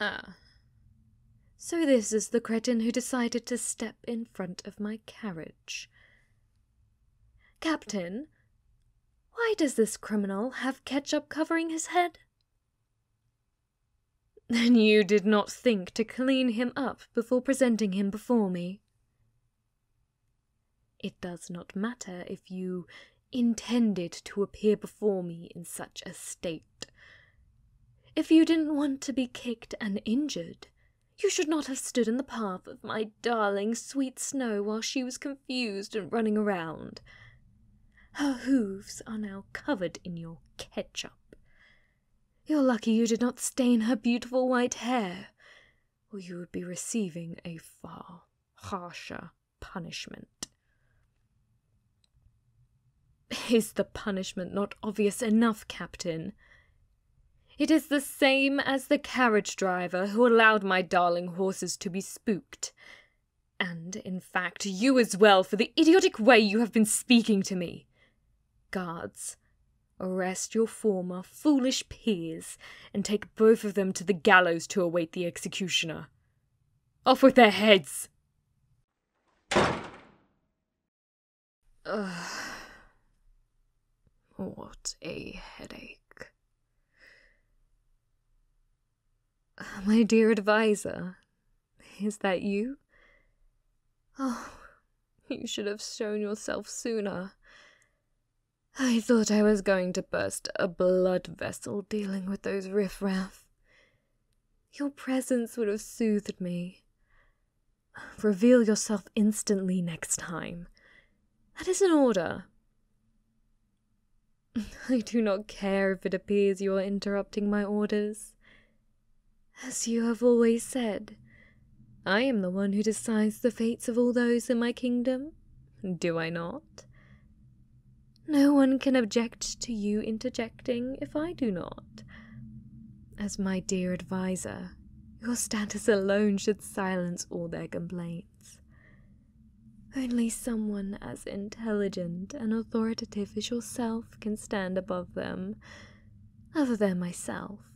Ah. So this is the cretin who decided to step in front of my carriage. Captain, why does this criminal have ketchup covering his head? Then you did not think to clean him up before presenting him before me. It does not matter if you intended to appear before me in such a state. If you didn't want to be kicked and injured, you should not have stood in the path of my darling sweet Snow while she was confused and running around. Her hooves are now covered in your ketchup. You're lucky you did not stain her beautiful white hair, or you would be receiving a far harsher punishment. Is the punishment not obvious enough, Captain? It is the same as the carriage driver who allowed my darling horses to be spooked. And, in fact, you as well for the idiotic way you have been speaking to me. Guards, arrest your former foolish peers and take both of them to the gallows to await the executioner. Off with their heads! Ugh. What a headache. My dear adviser, is that you? Oh, you should have shown yourself sooner. I thought I was going to burst a blood vessel dealing with those riffraff. Your presence would have soothed me. Reveal yourself instantly next time. That is an order. I do not care if it appears you are interrupting my orders. As you have always said, I am the one who decides the fates of all those in my kingdom, do I not? No one can object to you interjecting if I do not. As my dear adviser, your status alone should silence all their complaints. Only someone as intelligent and authoritative as yourself can stand above them, other than myself.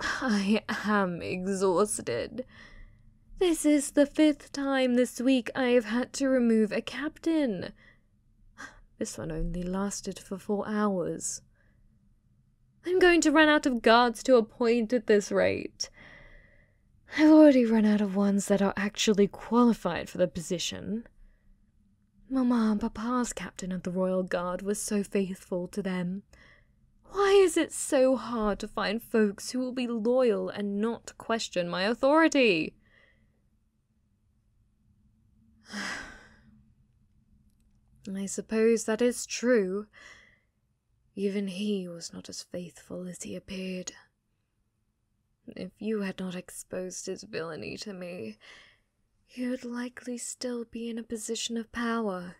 I am exhausted. This is the fifth time this week I have had to remove a captain. This one only lasted for four hours. I'm going to run out of guards to appoint at this rate. I've already run out of ones that are actually qualified for the position. Mamma and Papa's captain of the Royal Guard was so faithful to them. Why is it so hard to find folks who will be loyal and not question my authority? I suppose that is true. Even he was not as faithful as he appeared. If you had not exposed his villainy to me, he would likely still be in a position of power.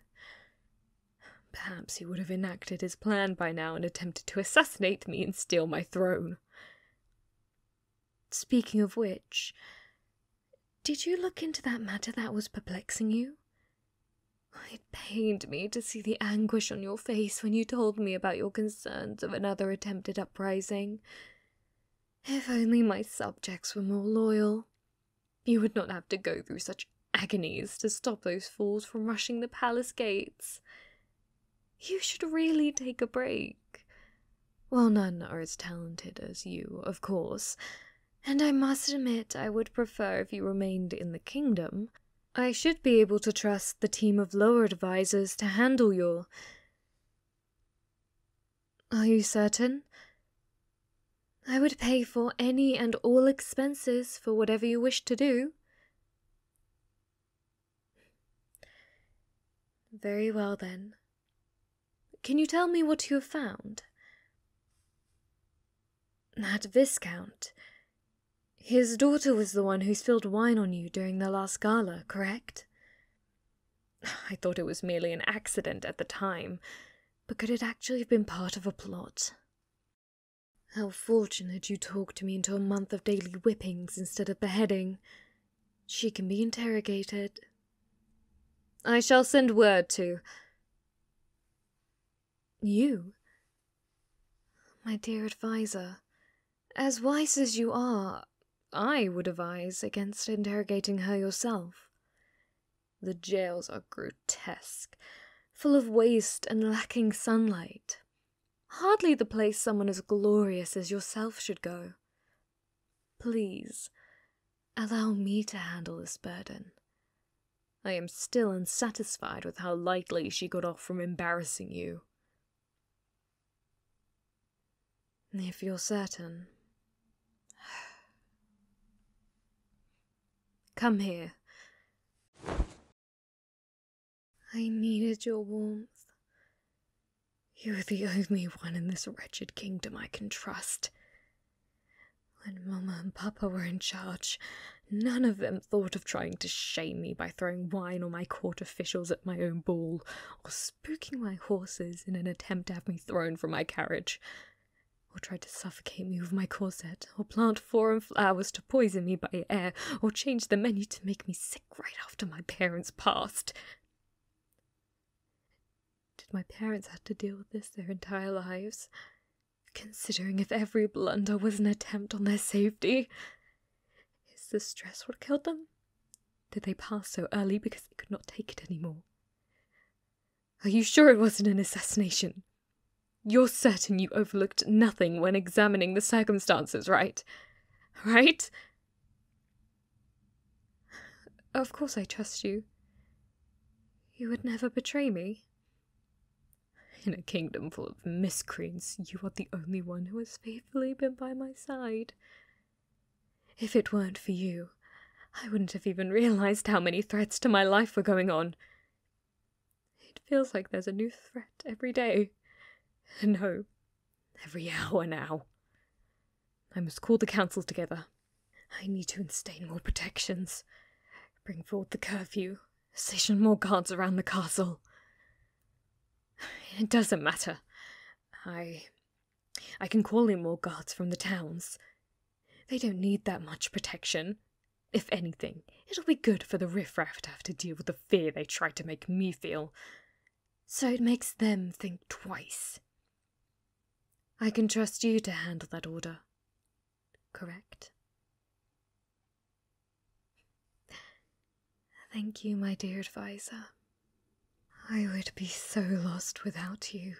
Perhaps he would have enacted his plan by now and attempted to assassinate me and steal my throne. Speaking of which, did you look into that matter that was perplexing you? It pained me to see the anguish on your face when you told me about your concerns of another attempted uprising. If only my subjects were more loyal, you would not have to go through such agonies to stop those fools from rushing the palace gates. You should really take a break. Well, none are as talented as you, of course, and I must admit I would prefer if you remained in the kingdom. I should be able to trust the team of lower advisors to handle your. Are you certain? I would pay for any and all expenses for whatever you wish to do. Very well, then. Can you tell me what you have found? That Viscount. His daughter was the one who spilled wine on you during the last gala, correct? I thought it was merely an accident at the time, but could it actually have been part of a plot? How fortunate you talked me into a month of daily whippings instead of beheading. She can be interrogated. I shall send word to. You? My dear adviser, As wise as you are, I would advise against interrogating her yourself. The jails are grotesque, full of waste and lacking sunlight. Hardly the place someone as glorious as yourself should go. Please, allow me to handle this burden. I am still unsatisfied with how lightly she got off from embarrassing you. If you're certain. Come here. I needed your warmth. You're the only one in this wretched kingdom I can trust. When Mama and Papa were in charge, none of them thought of trying to shame me by throwing wine on my court officials at my own ball, or spooking my horses in an attempt to have me thrown from my carriage, or try to suffocate me with my corset, or plant foreign flowers to poison me by air, or change the menu to make me sick right after my parents passed. Did my parents have to deal with this their entire lives? considering if every blunder was an attempt on their safety. Is the stress what killed them? Did they pass so early because they could not take it any more? Are you sure it wasn't an assassination? You're certain you overlooked nothing when examining the circumstances, right? Right? Of course I trust you. You would never betray me. In a kingdom full of miscreants, you are the only one who has faithfully been by my side. If it weren't for you, I wouldn't have even realized how many threats to my life were going on. It feels like there's a new threat every day. No, every hour now. I must call the council together. I need to instate more protections. Bring forward the curfew. Station more guards around the castle. It doesn't matter. I. I can call in more guards from the towns. They don't need that much protection. If anything, it'll be good for the riffraff to have to deal with the fear they tried to make me feel. So it makes them think twice. I can trust you to handle that order. Correct? Thank you, my dear adviser. I would be so lost without you.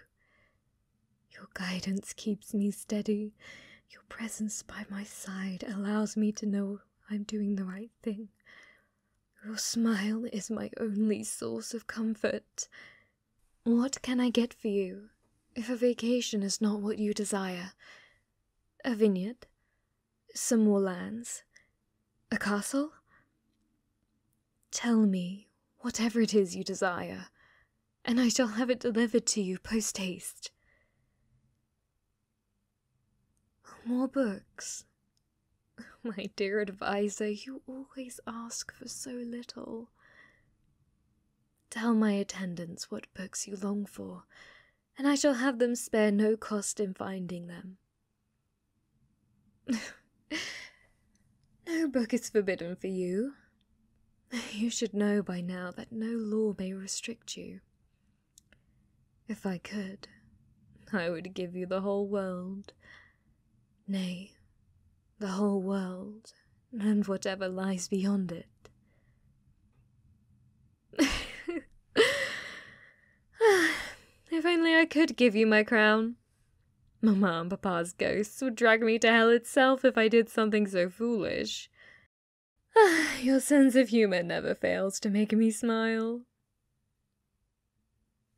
Your guidance keeps me steady. Your presence by my side allows me to know I'm doing the right thing. Your smile is my only source of comfort. What can I get for you if a vacation is not what you desire? A vineyard? Some more lands? A castle? Tell me whatever it is you desire and I shall have it delivered to you post haste. More books. My dear adviser, you always ask for so little. Tell my attendants what books you long for, and I shall have them spare no cost in finding them. no book is forbidden for you. You should know by now that no law may restrict you. If I could, I would give you the whole world. Nay, the whole world, and whatever lies beyond it. if only I could give you my crown. Mamma and Papa's ghosts would drag me to hell itself if I did something so foolish. Your sense of humour never fails to make me smile.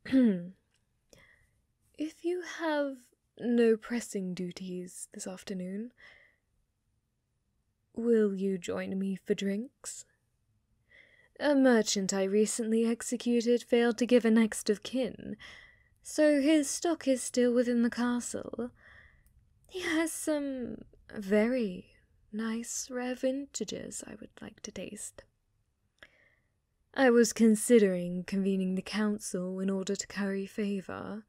If you have no pressing duties this afternoon, will you join me for drinks? A merchant I recently executed failed to give a next of kin, so his stock is still within the castle. He has some very nice rare vintages I would like to taste. I was considering convening the council in order to curry favour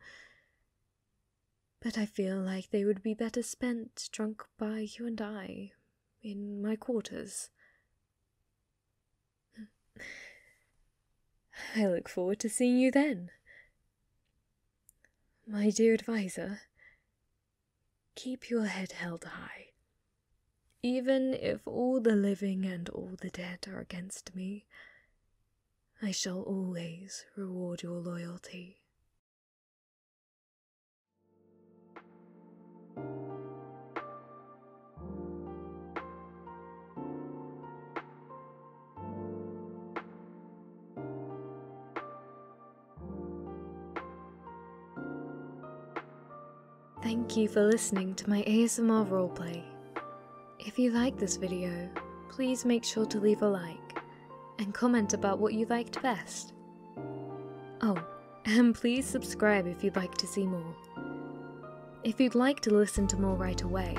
but I feel like they would be better spent drunk by you and I in my quarters. I look forward to seeing you then. My dear adviser, keep your head held high. Even if all the living and all the dead are against me, I shall always reward your loyalty. Thank you for listening to my ASMR roleplay. If you like this video, please make sure to leave a like and comment about what you liked best. Oh, and please subscribe if you'd like to see more. If you'd like to listen to more right away,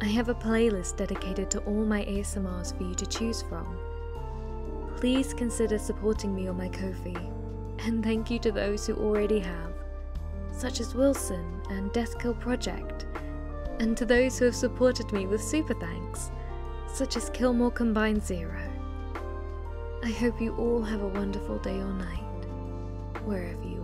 I have a playlist dedicated to all my ASMRs for you to choose from. Please consider supporting me on my Ko-fi, and thank you to those who already have, such as Wilson and Deathkill Project, and to those who have supported me with super thanks, such as Killmore Combined Zero. I hope you all have a wonderful day or night, wherever you.